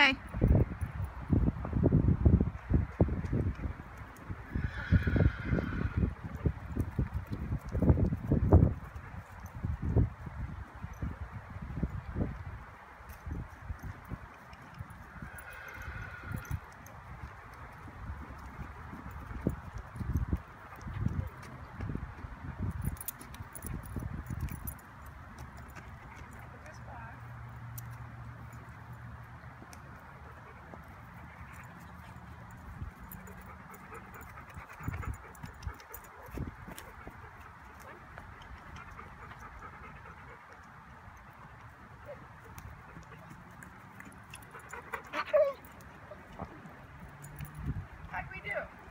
Hey. you.